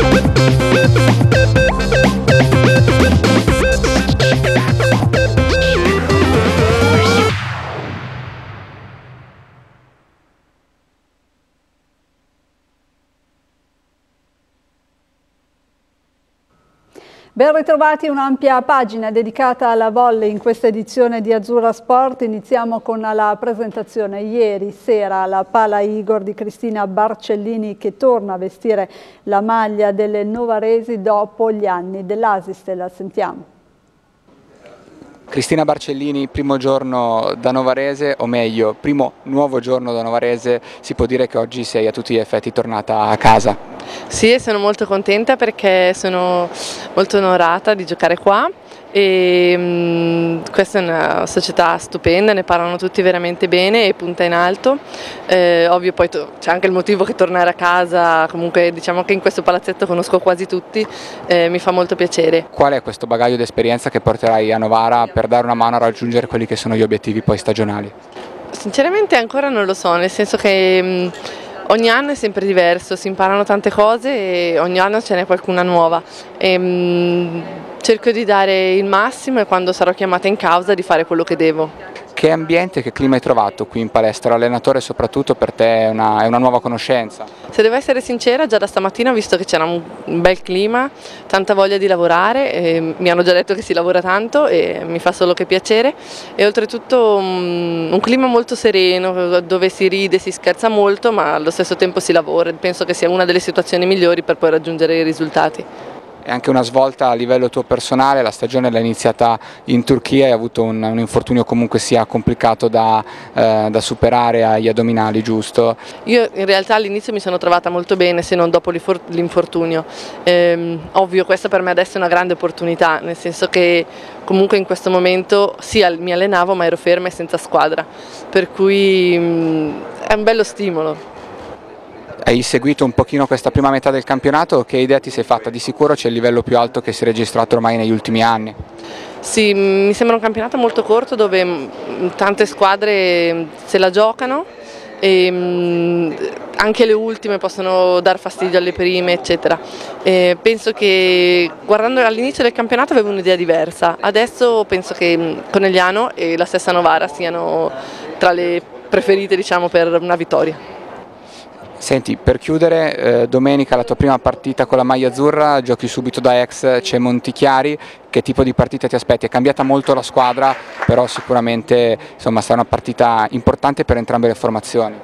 Yeah. Ben ritrovati un'ampia pagina dedicata alla volley in questa edizione di Azzurra Sport. Iniziamo con la presentazione ieri sera la pala Igor di Cristina Barcellini che torna a vestire la maglia delle Novaresi dopo gli anni dell'Asiste. La sentiamo. Cristina Barcellini, primo giorno da Novarese, o meglio, primo nuovo giorno da Novarese, si può dire che oggi sei a tutti gli effetti tornata a casa? Sì, sono molto contenta perché sono molto onorata di giocare qua e um, questa è una società stupenda, ne parlano tutti veramente bene e punta in alto. Eh, ovvio poi c'è anche il motivo che tornare a casa, comunque diciamo che in questo palazzetto conosco quasi tutti, eh, mi fa molto piacere. Qual è questo bagaglio di esperienza che porterai a Novara per dare una mano a raggiungere quelli che sono gli obiettivi poi stagionali? Sinceramente ancora non lo so, nel senso che... Um, Ogni anno è sempre diverso, si imparano tante cose e ogni anno ce n'è qualcuna nuova. E, mh, cerco di dare il massimo e quando sarò chiamata in causa di fare quello che devo. Che ambiente, che clima hai trovato qui in palestra? L'allenatore soprattutto per te è una, è una, nuova conoscenza? Se devo essere sincera, già da stamattina ho visto che c'era un, bel clima, tanta voglia di lavorare, mi hanno già detto che si lavora tanto e mi fa solo che piacere e oltretutto un, un clima molto sereno dove si ride, si scherza molto ma allo stesso tempo si lavora, penso che sia una delle situazioni migliori per poi raggiungere i risultati è anche una svolta a livello tuo personale, la stagione l'hai iniziata in Turchia e hai avuto un, un, infortunio comunque sia complicato da, eh, da, superare agli addominali, giusto? Io in realtà all'inizio mi sono trovata molto bene se non dopo l'infortunio, ehm, ovvio questa per me adesso è una grande opportunità, nel senso che comunque in questo momento sì mi allenavo ma ero ferma e senza squadra, per cui mh, mm, è un bello stimolo hai seguito un pochino questa prima metà del campionato, che idea ti sei fatta? Di sicuro c'è il livello più alto che si è registrato ormai negli ultimi anni. Sì, mi sembra un campionato molto corto dove tante squadre se la giocano e anche le ultime possono dar fastidio alle prime eccetera. E penso che guardando all'inizio del campionato avevo un'idea diversa, adesso penso che Conegliano e la stessa Novara siano tra le preferite diciamo, per una vittoria. Senti, per chiudere, eh, domenica la tua prima partita con la maglia azzurra, giochi subito da ex, c'è Montichiari, che tipo di partita ti aspetti? È cambiata molto la squadra, però sicuramente insomma, sarà una partita importante per entrambe le formazioni.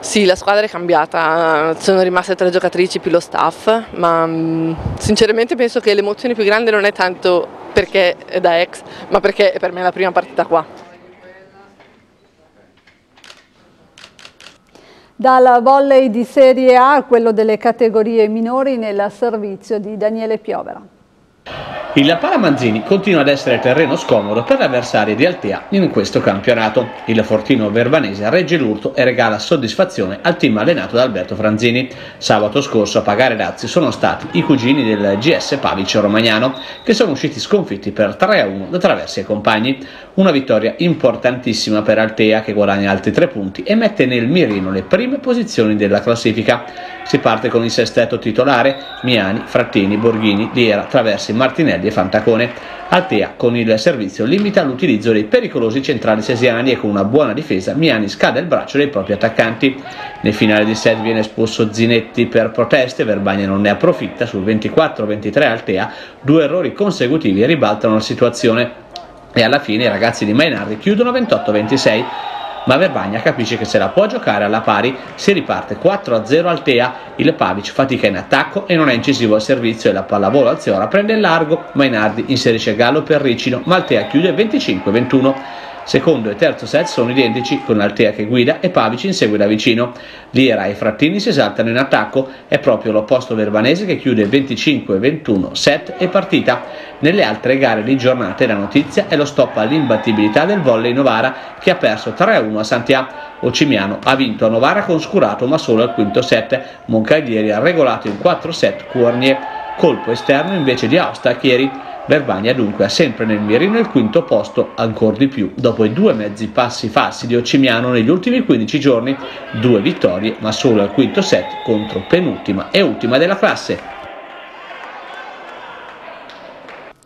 Sì, la squadra è cambiata, sono rimaste tre giocatrici più lo staff, ma mm, sinceramente penso che l'emozione più grande non è tanto perché è da ex, ma perché per me è la prima partita qua. Dal volley di Serie A a quello delle categorie minori nel servizio di Daniele Piovera. Il Palamanzini continua ad essere terreno scomodo per l'avversario di Altea in questo campionato. Il Fortino Verbanese regge l'urto e regala soddisfazione al team allenato da Alberto Franzini. Sabato scorso a pagare Lazio sono stati i cugini del GS Pavic Romagnano che sono usciti sconfitti per 3-1 da Traversi e compagni. Una vittoria importantissima per Altea che guadagna altri tre punti e mette nel mirino le prime posizioni della classifica. Si parte con il sestetto titolare Miani, Frattini, Borghini, Liera, Traversi, Martinelli e Fantacone. Altea con il servizio limita l'utilizzo dei pericolosi centrali sesiani e con una buona difesa Miani scade il braccio dei propri attaccanti. Nel finale di set viene espulso Zinetti per proteste, Verbagna non ne approfitta, sul 24-23 Altea due errori consecutivi ribaltano la situazione e alla fine i ragazzi di Mainardi chiudono 28-26 ma Verbagna capisce che se la può giocare alla pari, si riparte 4-0 al Tea, il Pavic fatica in attacco e non è incisivo al servizio e la pallavolo Alziora prende il largo, Mainardi inserisce Gallo per Ricino, ma il Tea chiude 25-21. Secondo e terzo set sono identici con Altea che guida e Pavic insegue da vicino. Liera e Frattini si esaltano in attacco, è proprio l'opposto verbanese che chiude 25-21 set e partita. Nelle altre gare di giornata la notizia è lo stop all'imbattibilità del volley Novara che ha perso 3-1 a Santiago. Ocimiano ha vinto a Novara con scurato ma solo al quinto set. Moncaglieri ha regolato in 4 set Cournier. Colpo esterno invece di Austa Chieri. Verbania dunque ha sempre nel mirino il quinto posto, ancora di più, dopo i due mezzi passi falsi di Ocimiano negli ultimi 15 giorni, due vittorie ma solo al quinto set contro penultima e ultima della classe.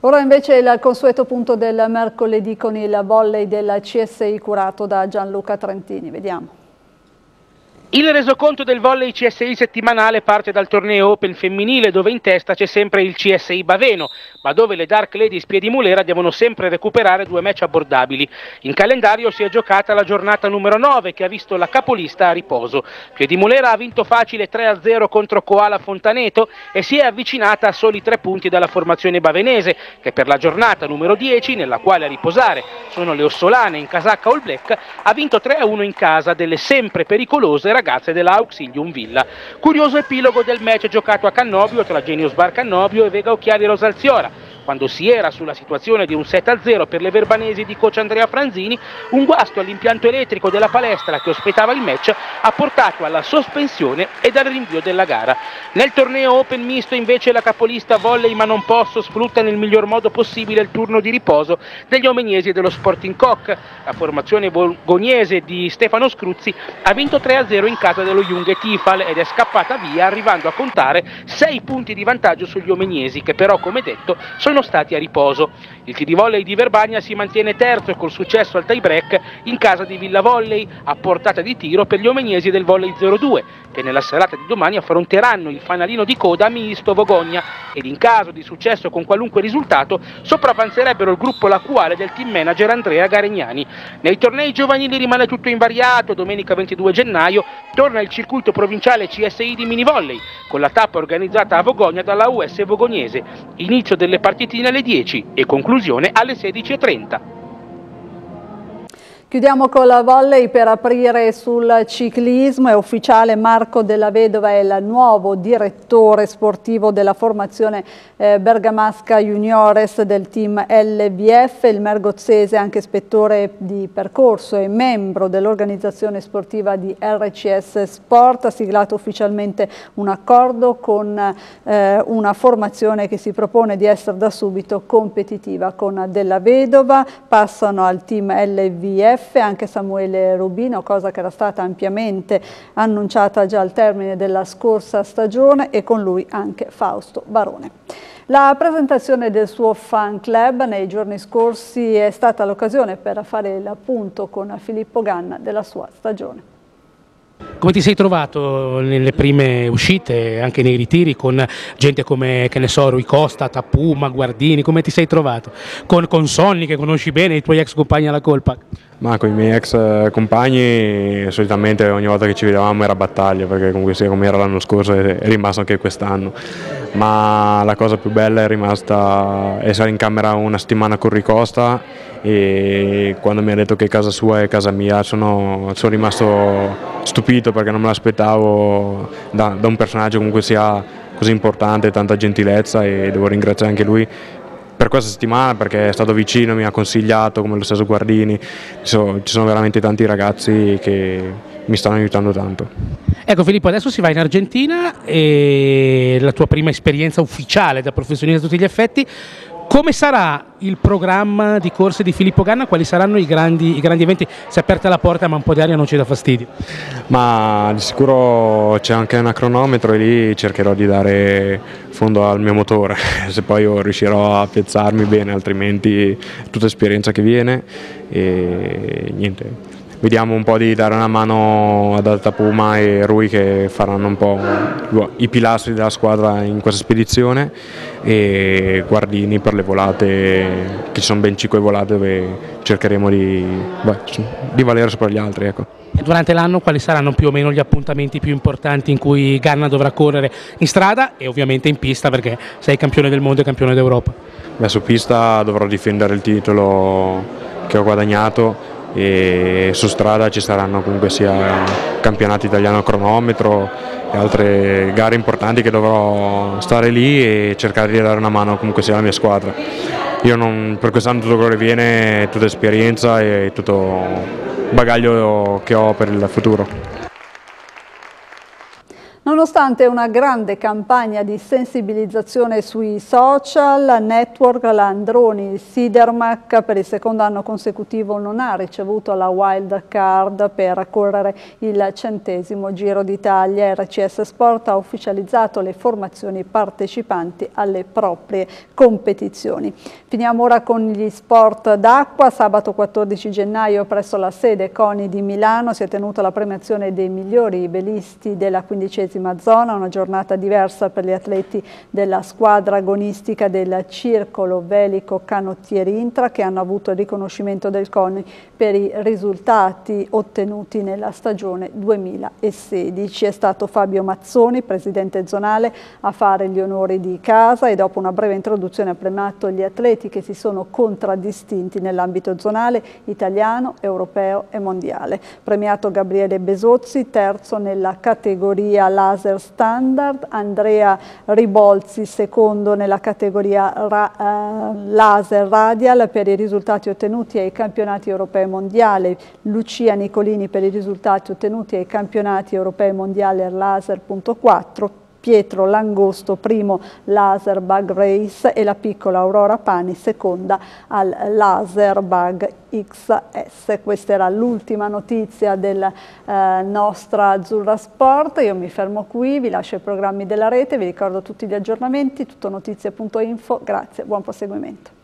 Ora invece il consueto punto del mercoledì con il volley del CSI curato da Gianluca Trentini. Vediamo. Il resoconto del volley CSI settimanale parte dal torneo Open femminile dove in testa c'è sempre il CSI Baveno, ma dove le Dark Ladies Piedimulera devono sempre recuperare due match abbordabili. In calendario si è giocata la giornata numero 9 che ha visto la capolista a riposo. Piedimulera ha vinto facile 3-0 contro Koala Fontaneto e si è avvicinata a soli tre punti dalla formazione bavenese che per la giornata numero 10, nella quale a riposare sono le Ossolane in casacca all black, ha vinto 3-1 in casa delle sempre pericolose ragazze della Auxilium Villa. Curioso epilogo del match giocato a Cannobio tra Genius Bar Cannobio e Vega Occhiali Rosalziora quando si era sulla situazione di un 7-0 per le verbanesi di coach Andrea Franzini, un guasto all'impianto elettrico della palestra che ospitava il match ha portato alla sospensione ed al rinvio della gara. Nel torneo Open misto invece la capolista volley ma non posso sfrutta nel miglior modo possibile il turno di riposo degli omeniesi dello Sporting Cock. La formazione bolgoniese di Stefano Scruzzi ha vinto 3-0 in casa dello Junghe Tifal ed è scappata via arrivando a contare 6 punti di vantaggio sugli omeniesi che però come detto sono sono stati a riposo. Il TD Volley di Verbania si mantiene terzo col successo al tie break in casa di Villa Volley a portata di tiro per gli omeniesi del Volley 02 che nella serata di domani affronteranno il fanalino di coda Misto Vogogna ed in caso di successo con qualunque risultato sopravvanzerebbero il gruppo lacuale del team manager Andrea Garegnani. Nei tornei giovanili rimane tutto invariato, domenica 22 gennaio torna il circuito provinciale CSI di mini volley con la tappa organizzata a Vogogna dalla US Vogognese, inizio delle partitine alle 10 e conclusione alle 16.30. Chiudiamo con la volley per aprire sul ciclismo. È ufficiale Marco Della Vedova è il nuovo direttore sportivo della formazione eh, bergamasca juniores del team LBF. Il mergozzese, anche ispettore di percorso e membro dell'organizzazione sportiva di RCS Sport, ha siglato ufficialmente un accordo con eh, una formazione che si propone di essere da subito competitiva con Della Vedova. Passano al team LBF anche Samuele Rubino, cosa che era stata ampiamente annunciata già al termine della scorsa stagione e con lui anche Fausto Barone. La presentazione del suo fan club nei giorni scorsi è stata l'occasione per fare l'appunto con Filippo Ganna della sua stagione. Come ti sei trovato nelle prime uscite, anche nei ritiri, con gente come, che ne so, Rui Costa, Tappuma, Guardini, come ti sei trovato? Con, con Sonny che conosci bene, i tuoi ex compagni alla colpa? Ma con i miei ex eh, compagni solitamente ogni volta che ci vedevamo era battaglia perché comunque sia come era l'anno scorso è rimasto anche quest'anno ma la cosa più bella è rimasta essere in camera una settimana con Ricosta e quando mi ha detto che casa sua è casa mia sono, sono rimasto stupito perché non me l'aspettavo da, da un personaggio comunque sia così importante, tanta gentilezza e devo ringraziare anche lui per questa settimana perché è stato vicino, mi ha consigliato come lo stesso Guardini, ci sono, veramente tanti ragazzi che mi stanno aiutando tanto. Ecco Filippo, adesso si va in Argentina e la tua prima esperienza ufficiale da professionista a tutti gli effetti, come sarà il programma di corse di Filippo Ganna? Quali saranno i grandi, i grandi, eventi? Si è aperta la porta ma un po' di aria non ci dà fastidio. Ma di sicuro c'è anche un cronometro e lì cercherò di dare fondo al mio motore, se poi io riuscirò a piazzarmi bene, altrimenti tutta esperienza che viene e niente vediamo un po' di dare una mano ad Alta Puma e Rui che faranno un po' i pilastri della squadra in questa spedizione e Guardini per le volate, che ci sono ben 5 volate dove cercheremo di, beh, di valere sopra gli altri. Ecco. Durante l'anno quali saranno più o meno gli appuntamenti più importanti in cui Ganna dovrà correre in strada e ovviamente in pista perché sei campione del mondo e campione d'Europa? Beh, su pista dovrò difendere il titolo che ho guadagnato e su strada ci saranno comunque sia campionato italiano cronometro e altre gare importanti che dovrò stare lì e cercare di dare una mano comunque sia alla mia squadra. Io non, per quest'anno tutto quello che viene è tutta esperienza e tutto bagaglio che ho per il futuro. Nonostante una grande campagna di sensibilizzazione sui social, network Landroni Sidermac per il secondo anno consecutivo non ha ricevuto la wild card per correre il centesimo Giro d'Italia. RCS Sport ha ufficializzato le formazioni partecipanti alle proprie competizioni. Finiamo ora con gli sport d'acqua. Sabato 14 gennaio presso la sede CONI di Milano si è tenuta la premiazione dei migliori belisti della quindicesima dodicesima zona, una giornata diversa per gli atleti della squadra agonistica del Circolo Velico Canottieri Intra che hanno avuto il riconoscimento del CONI per i risultati ottenuti nella stagione 2016. È stato Fabio Mazzoni, presidente zonale, a fare gli onori di casa e dopo una breve introduzione ha premiato gli atleti che si sono contraddistinti nell'ambito zonale italiano, europeo e mondiale. Premiato Gabriele Besozzi, terzo nella categoria laser standard, Andrea Ribolzi secondo nella categoria ra, eh, laser radial per i risultati ottenuti ai campionati europei mondiali, Lucia Nicolini per i risultati ottenuti ai campionati europei mondiali laser.4, Pietro Langosto, primo laser bug race e la piccola Aurora Pani, seconda al laser bug XS. Questa era l'ultima notizia della eh, nostra Azzurra Sport. Io mi fermo qui, vi lascio i programmi della rete, vi ricordo tutti gli aggiornamenti, tuttonotizie.info. Grazie, buon proseguimento.